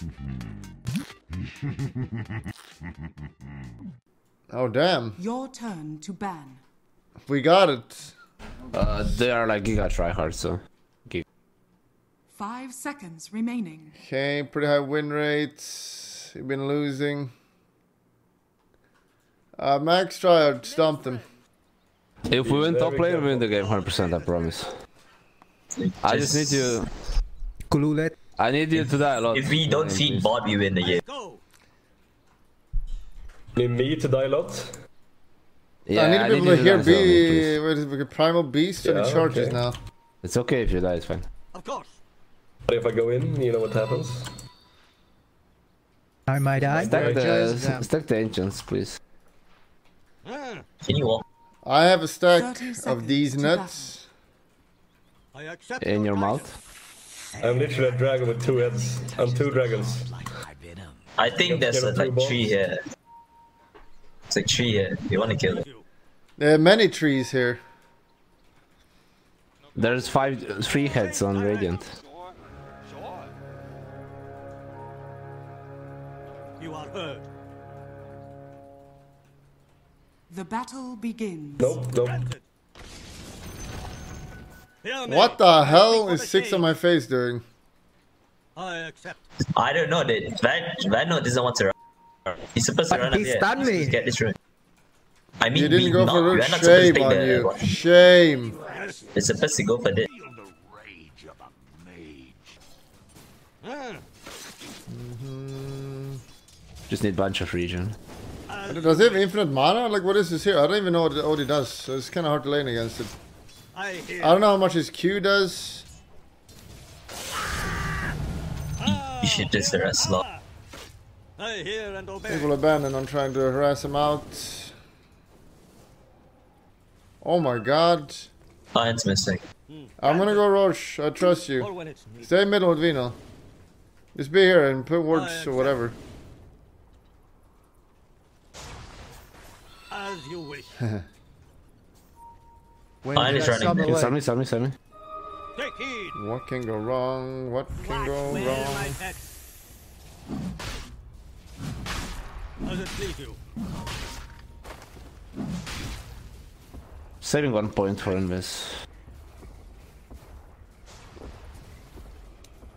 Oh damn, Your turn to ban. we got it. Uh, they are like Giga tryhard, so. Giga. Five seconds remaining. Okay, pretty high win rates. You've been losing. Uh, Max Triad stomped him. If we win top very lane, we win the game 100%, I promise. I just need to you. Clueless. I need you to die a lot. If we don't feed please. bot, win the game. Need me to die a lot? Yeah, I need to be able to you hear die so, please. B. What is it, Primal Beast and it charges okay. now. It's okay if you die, it's fine. Of course. But if I go in, you know what happens? I might die. Stack the, Just, stack the ancients, please. Ah. Can you walk? I have a stack of these to nuts. In your mouth. I'm literally a dragon with two heads. I'm two dragons. I think there's a, like bots. tree here. It's like tree here. You wanna kill it? There are many trees here. There's five, three heads on Radiant. You are heard. The battle begins. Nope, nope. Hear me. What the hell is six on my face doing? I accept. I don't know. That Van Vano doesn't want to run. He's supposed to But run he up here. stunned me. Get this rune. I mean, You didn't we go not, for we're root. not supposed to Shame take on the. you. Shame. We're supposed to go for this. Just need bunch of region. Does he have infinite mana? Like, what is this here? I don't even know what, what he does, so it's kind of hard to lane against it. I. I don't know how much his Q does. You should ah, just rest slot. I hear and I think obey. we'll abandon on trying to harass him out. Oh my god. Lion's missing. I'm gonna go Rosh. I trust you. when it's needed. Stay middle with Vino. Just be here and put words or whatever. As you wish. when Lion is running. some Can away. me, sell me, sell me. Take heed. What can go wrong? What can go Wear wrong? my text. As it please you. Saving one point for Invis.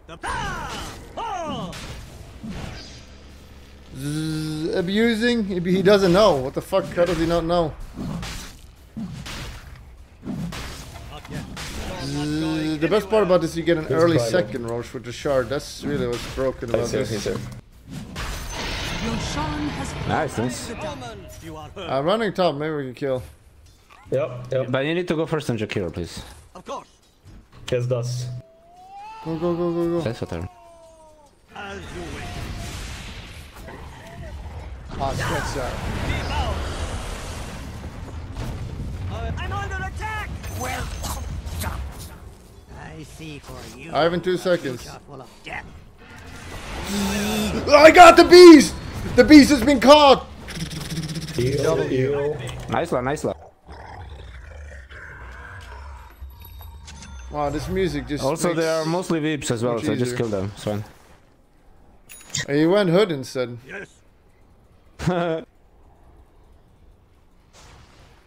The! Zzz, abusing? He he doesn't know. What the fuck? How does he not know? The best part about this, you get an early second Rosh with the shard. That's really what's broken about see, I see, this. sir. Nice, nice. Roman, you are heard. Uh, running top, maybe we can kill. Yep, yep. But you need to go first on Jakiro, please. Of course. Yes, does. Go, go, go, go, go. That's what I'm. As you wish. Oh, shit, sir. I see for you. I have in two seconds. Future full of death. I got the beast! The beast has been caught! Heal, heal. Nice one, nice one. Wow, this music just. Also, makes... they are mostly Veeps as well, much so just kill them. It's fine. He went hood instead. Yes. I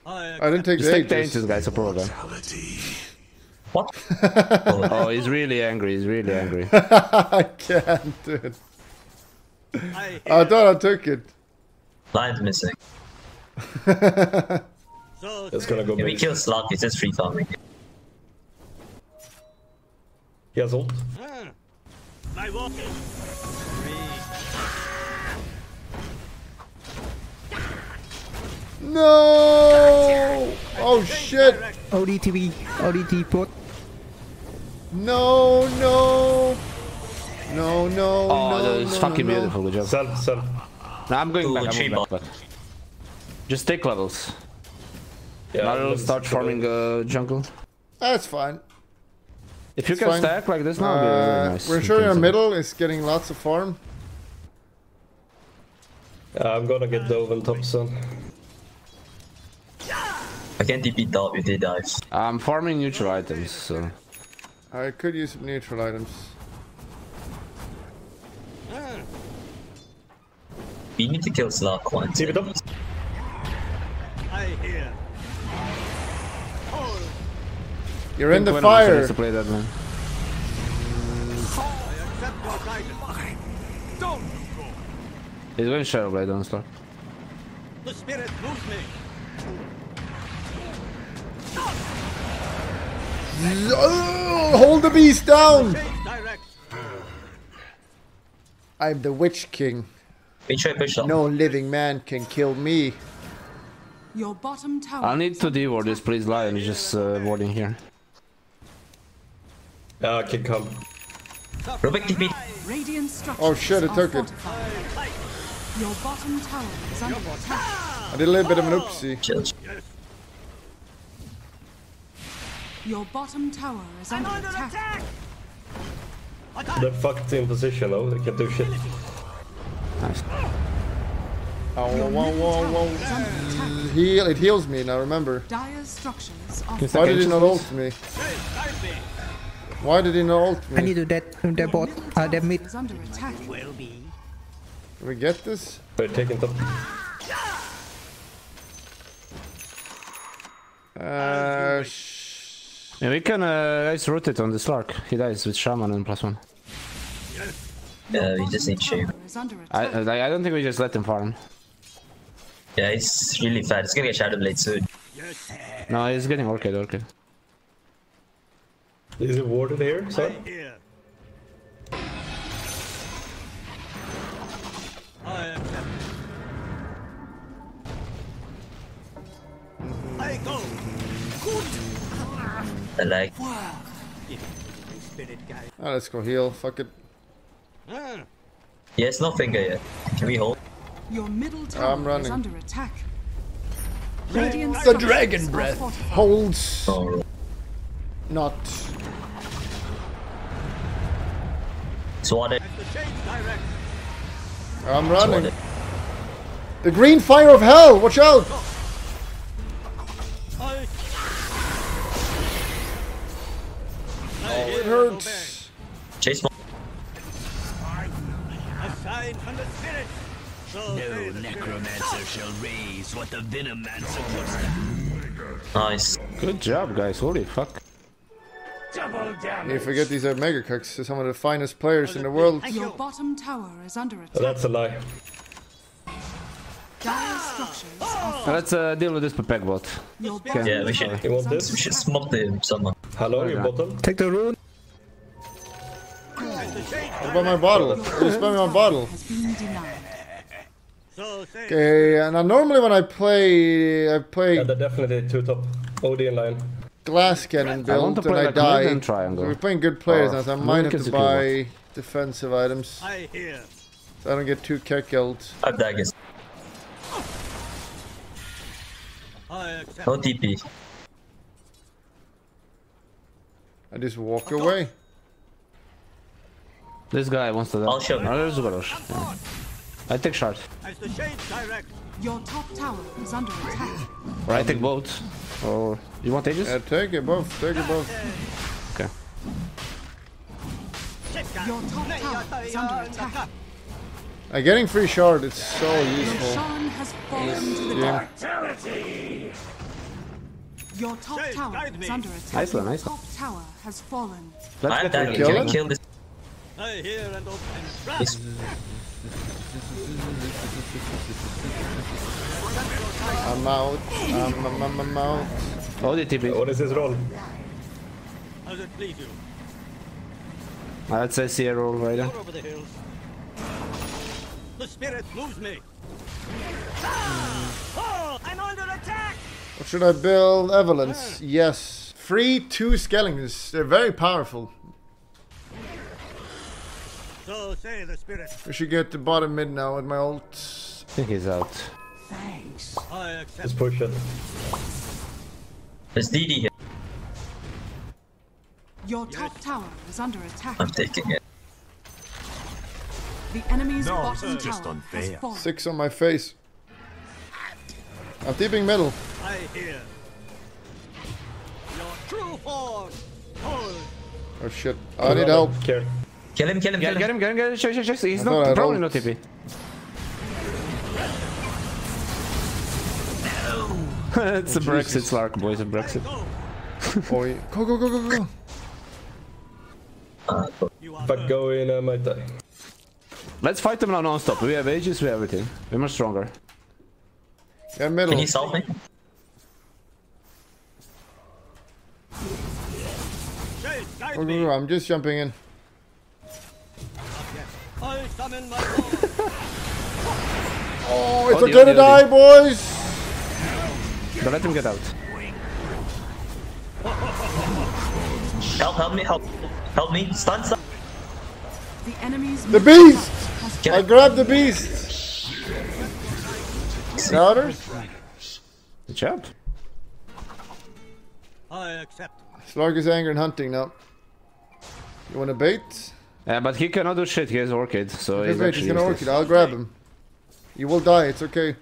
I didn't take Just the take the ages. ancients, guys, support them. What? Oh, he's really angry, he's really angry. I can't, dude. I I thought I took it. Lion's missing. so It's gonna go If we kill Slug, it's just free farming. He has ult. Ah, My walk is free. No! Oh shit! ODTV. ODT put. No, no! No, no, Oh, no, that's no, fucking no, no. beautiful, good job. Sell, sell. No, I'm going Ooh, back, I'm going back, bot. but... Just take levels. Yeah, now we'll start farming base. uh, jungle. That's fine. If you It's can fine. stack like this now, it'll be really Uh, nice. we're sure can our sell. middle is getting lots of farm. Uh, I'm gonna get Dove and top son. I can TP top if they dive. I'm farming neutral items, so... I could use some neutral items. Ah, We need to kill Slav once. Keep it up. I hear. Hold. You're in the When am I supposed fire. to play that man. I accept your guidance. Don't go. He's going Shadowblade on start. The spirit moves me. Oh, hold the beast down. I'm the Witch King. We try push up. No living man can kill me. Your bottom tower. I need to under devour this attack. please lion, he's just uh, warding here. Ah, can come. Robert, keep me. Radiant structures Oh shit, it took it. Your bottom tower is under attack. I did a little bit of an oopsie. Chill. Your bottom tower is I'm under under attack. attack. They're fucked in position though. They can't do shit. Nice. Oh, Your whoa, middle whoa, whoa. is under attack. Heal, it heals me now, remember. Dire's structures are Why did he not ult me? Hey, guide me. Why did he not ult me? I need to that that bot. Uh, that mid. under attack. Will be. Can we get this? They're taking top. Uh, sh- Yeah, we can uh, guys rotate on the Slark. He dies with Shaman and plus one. Yeah, we just need Bottom shape. tower is under I, attack. I I don't think we just let him farm. Yeah, he's really fat. He's gonna get Shadow Blade soon. No, he's getting orchid, orchid. Is it warded here? I So. I accept. I go. I like. Spirit guide. ah, let's go heal. Fuck it. Ah, Yes, no finger yet. Can we hold? Your middle tower I'm running. is under attack. Radiant The dragon are breath fortified. holds Oh, not. swatted. the change direct. I'm running. Swatted. The green fire of hell! Watch out! It hurts. Chase mo- A sign from the spirit. So say necromancer shall raise what the venomancer puts down. Nice. Good job, guys. Holy fuck. You forget these are mega cooks. They're some of the finest players in the world. Your bottom tower is under attack. that's a lie. Dire structures are Now let's uh, deal with this Pepeg bot. Your bottom Yeah, we should- You want this? We should smoke the someone. Hello, you Okay. bottom. Take the rune. What about my bottle? You spent my bottle. Has been denied. So say Okay, and uh, normally when I play, I play Yeah, they're definitely two top. OD in line. glass cannon I want build to and play I die. Mid and Triangle. We're playing good players Or now, so I might have to buy defensive items I hear. so I don't get too killed. I have daggers. I accept. No TP. I just walk away. This guy wants to die. I'll show him. There's Gorosh. Yeah. I take shard. As the change direct. Your top tower is under attack. Or I take both. Or you want Aegis? Yeah, take it both, take it both. Okay. Your top tower is under attack. Uh, getting free shard, it's so useful. Roshan has fallen to the Yeah. dark. Your top Say, tower guide me. is under attack. Nice one, nice one. top tower has fallen. Let's I have get rid daggers. of Kill Can him? we kill this? I hear and open. Run. this? I'm out. I'm, I'm, I'm, I'm out. Oh, the TP. What is his role? As it please you. Let's say see a roll right there. Out over the hills. The spirit moves me. I'm under attack. What should I build? Evelyn's. Yes. Free two skeletons. They're very powerful. So say the spirit. We should get the bottom mid now with my ult. I think he's out. I accept. Just push it. There's DD here. Your top tower is under attack. I'm taking it. The enemy's bottom tower has fallen. Six on my face. I'm deeping middle. I hear. Your true form. Hold. Oh shit. I need help. Kill him, kill him, kill him. Get, him, get him, get him, get him. Show, show, show. He's not, probably not TP. It's oh, a Brexit slark, boys, a Brexit. Oi. Go, go, go, go, go. But go in, I might die. Let's fight them now non-stop. We have Aegis, we have everything. We're much stronger. Yeah, middle. Can you solve me? Chase, guide Go, go, me. I'm just jumping in. I summon my lord. Oh, it's Odie, okay to Odie, die, boys. Don't let him get out. Help, help me, help. Help me. Stun, stun. The enemy's The beast. tower has Can I I- grabbed the beast. Routers? Good job. I accept. Slark is angry and hunting now. You want to bait? Yeah, but he cannot do shit. He has Orchid, so Okay, he's bait. actually He's gonna work useless. it. I'll grab him. You will die. It's okay.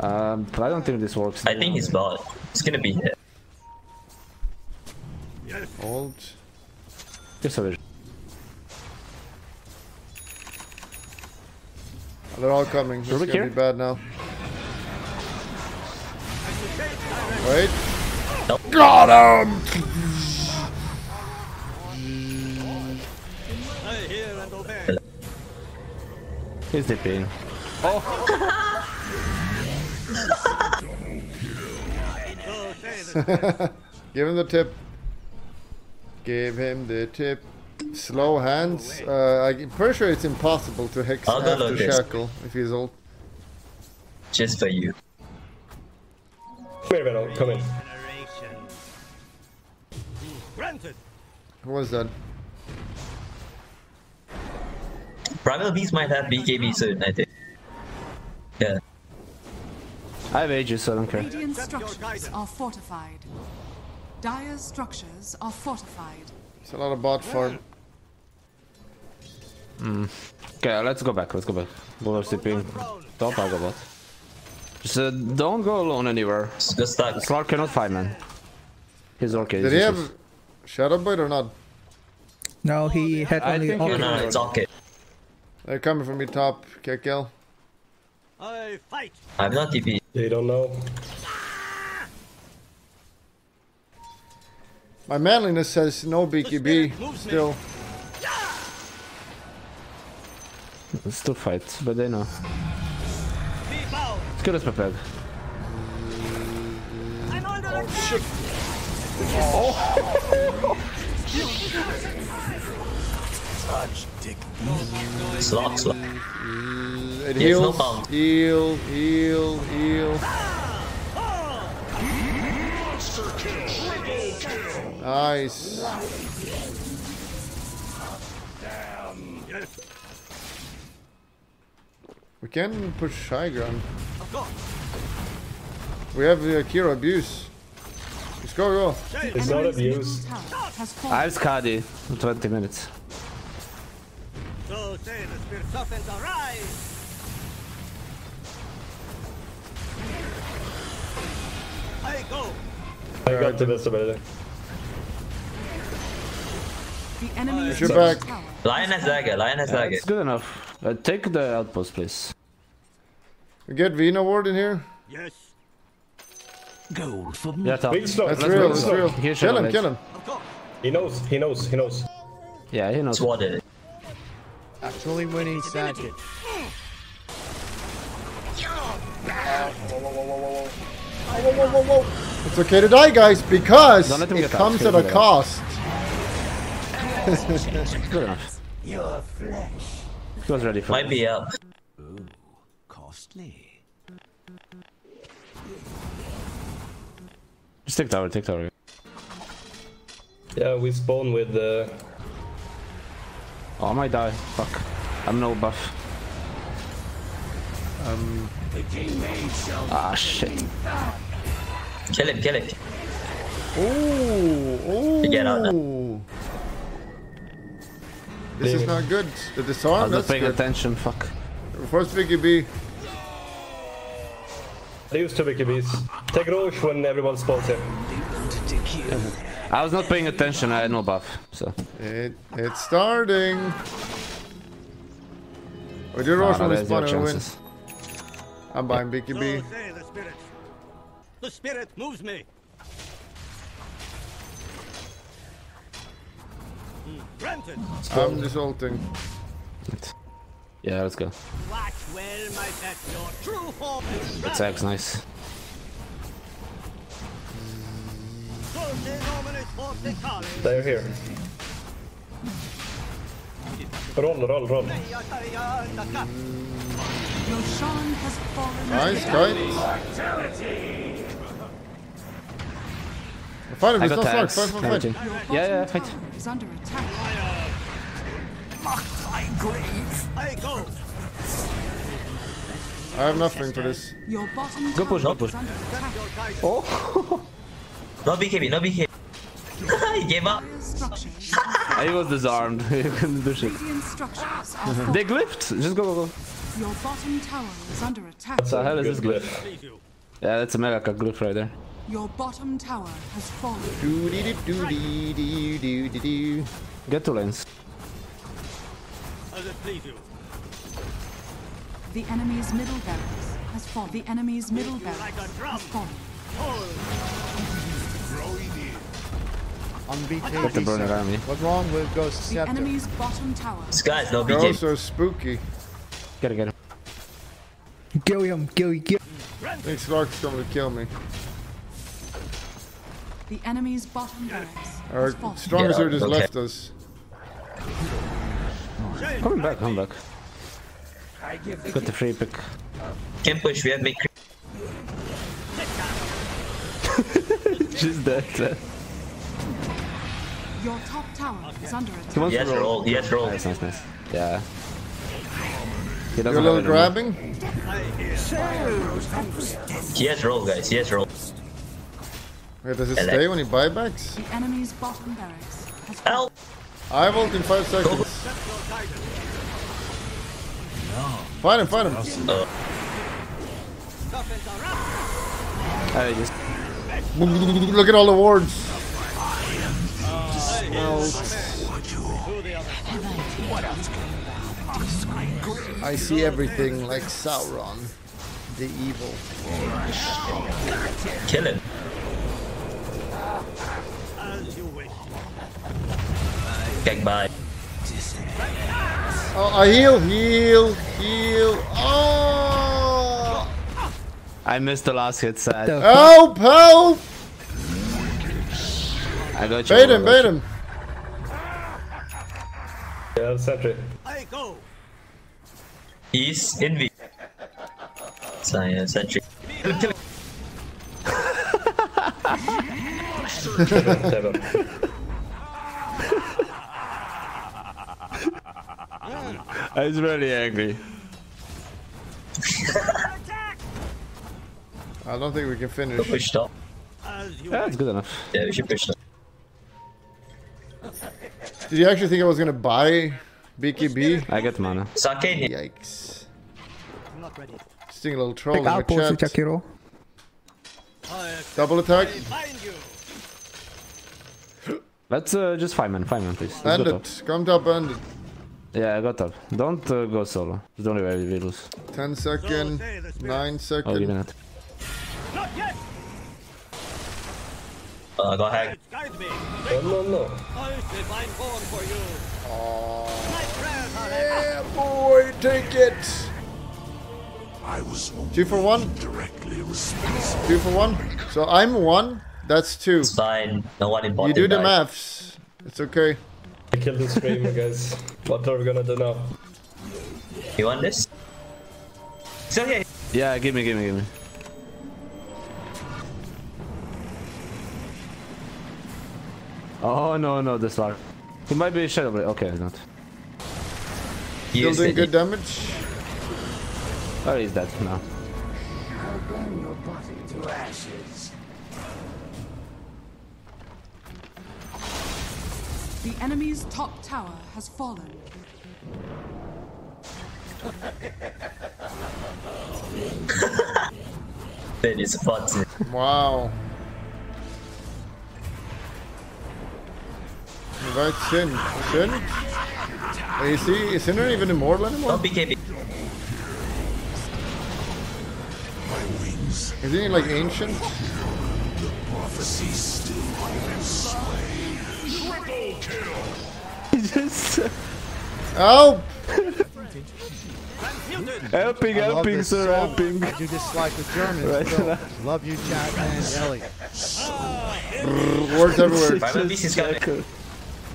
Um, but I don't think this works. I think he's bot. It's gonna be hit. Hold. Just a vision. They're all coming. It's Rubik gonna here? be bad now. Wait. Nope. Got him! He's dipping. So say Give him the tip. Give him the tip. Slow hands. Uh, I'm pretty sure it's impossible to hex I'll after Lucas. Shackle if he's old. Just for you. Come here, Venom. Come in. generation. Granted. Who was that? Primal Beast might have BKB soon, I think. Yeah. I have Aegis, so I don't care. Radiant Accept structures are fortified. Dire's structures are fortified. It's a lot of bot farm. Okay, let's go back. Let's go back. Go sleeping. Don't talk about. Just uh, don't go alone anywhere. Just go stuck. Slark cannot fight, man. He's okay. Did he have useless. Shadow Blade or not? No, he had I only think No, Orchid. no, it's okay. They're coming from your top, KKL. I fight. I'm not TP. They don't know. My manliness says no BKB. Still. Let's still fight, but they know. Be bound. Let's get us prepared. I'm under oh, attack. Slot, slot. It He has no heals. pound. heal, heal, heal. Nice. We can push high ground. We have uh, the Akira abuse. Let's go, go. It's not abuse. I fallen. have Skadi in 20 minutes. So say the spirit serpents arise. I go. I got to best ability. The enemy's You're middle back. tower Lion has dagger, Lion has dagger. It's good enough. Uh, take the outpost, please. We get Vina Ward in here. Yes. Gold for Yeah, top. Big. That's Let's real, go. that's Slot. real. Kill him, kill him. He knows. He knows. He knows. Yeah, he knows. Swatted it. Actually, when he said it. It's okay to die, guys, because Don't let him it comes at a cost. Good enough. your flesh. He was ready for Might it. be up. Costly. Just take tower, take tower. Yeah, we spawn with. Uh, Oh, I might die. Fuck. I'm no buff. Um. Ah, shit. Kill him, kill him. Ooh, ooh. Get out This is not good. The I disarm, was not that's paying good. attention. Fuck. First BKB. I use two BKBs. Take Rosh when everyone spawns here. I was not paying attention. I had no buff. So. It, it's starting. We do Rosh no, when we there's spawn and win. I'm buying So BKB. say the spirit. The spirit moves me. Granted. I'm just ulting. Yeah, let's go. Watch well, my pet. Your true form is Attack's nice. They're here. Roll, roll, roll. Roshan has fallen. Nice, kite. Fight him, I got not smart. Fight, fight, fight. Your Yeah, yeah, bottom fight. tower is under attack. I go. I have nothing for this. Your bottom Go push, go push. is under attack. Oh! No BKB, no BKB. he gave up. Warrior he was disarmed. he couldn't do shit. Radiant structures. They glyphed! Just go, go, go. Your bottom tower is under attack. What the hell is this Good glyph? Yeah, that's a mega cock glyph right there. Your bottom tower has fallen. Doody doo dee dee doo dee doo. Get to lanes. As it please you. The enemy's middle barracks has fallen. The enemy's middle barracks a drum. has fallen. On Get the burner BKB. army. What's wrong with Ghost The Scepter? enemy's bottom tower. This guy's no Ghosts BKB. are spooky. Get it, get it. Kill him, kill, kill. I think Slark's coming to kill me. The enemy's bottom barracks Our strongest Yeah, are just okay. left us. Coming back, come back. Got the free pick. Can push, we have big. She's dead. Dead. Your top tower is under attack. He wants He has to roll. roll, he has roll. Nice, nice, nice. Yeah. He doesn't You're a little have grabbing? He has roll, guys, he has roll. Wait, does it Elect. stay when he buybacks? The enemy's bottom barracks has. Help! I have ult in 5 seconds. Fight him, fight him. Uh. anymore. I just Look at all the wards. I see everything like Sauron, the evil. Kill him. As you. Gang by. Oh, I heal, heal, heal. Oh! I missed the last hit. Sad. The- Help, help! I got you. Bait him, got bait you. him. Yeah, sentry. I go. He's in V. Science sentry. Kill him, kill him. Seven. I was really angry. I don't think we can finish. Push top. As you Yeah, wish. good enough. Yeah, we should push top. Did you actually think I was gonna buy BKB? I get mana. Sake here. Yikes. I'm not ready. Just doing a little troll in Take my outpost chat. Jakiro. I accept. Double attack. I. Let's uh, just five man, five man, please. Let's End it. Come top, end it. Yeah, I got up. Don't uh, go solo. It's the only way we lose. 10 second, So say the 9 I'll give second. it that. Not yet. Uh, go ahead. Guide. No, no, no. I shall find form for you. My Yeah, boy, take it. Two for one. Two for one. So I'm one. That's two. It's fine. No one in You do the died. maths. It's okay. I killed the streamer, guys. What are we gonna do now? You want this? So here. Yeah, give me, give me, give me. Oh no, no, this lark. He might be a shadow blade. Okay, not. He Still doing good damage. Oh, he's dead now. The enemy's top tower has fallen. That is fun. Wow. Right, Shin. Shin? Is he is Sinner even immortal anymore? Oh, BKB. My wings. Is he like ancient? The prophecy still. Triple kill. Just. Oh. helping, I helping, sir, song. helping. I do this like the Germans. Right. So. love you, Chad and Ellie. Words everywhere.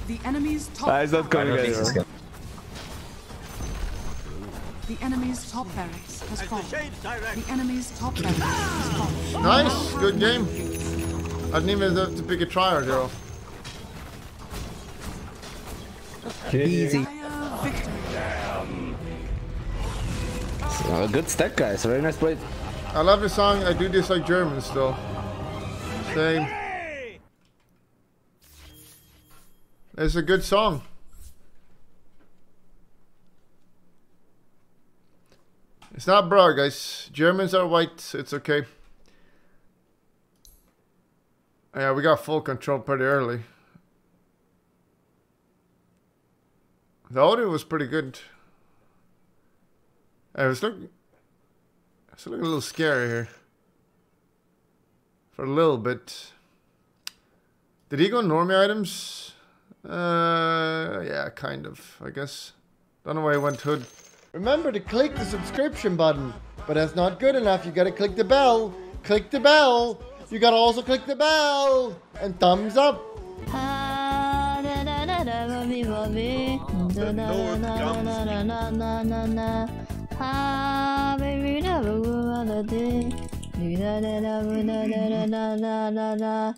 The enemy's top Ah, he's not coming Primal Beast is anywhere. coming. The enemy's top barracks has fallen. The enemy's top barracks has fallen. Nice, good game. I didn't even have to pick a try or zero. Easy. Dire victory. Uh, good stack, guys. Very nice play. I love the song. I do dislike Germans though. Same. It's a good song. It's not bra, guys. Germans are white. It's okay. Yeah, we got full control pretty early. The audio was pretty good. I was looking. It's looking a little scary here. For a little bit. Did he go normie items? Uh, yeah, kind of, I guess. Don't know why I went hood. Remember to click the subscription button, but that's not good enough. You gotta click the bell. Click the bell. You gotta also click the bell and thumbs up. Ah,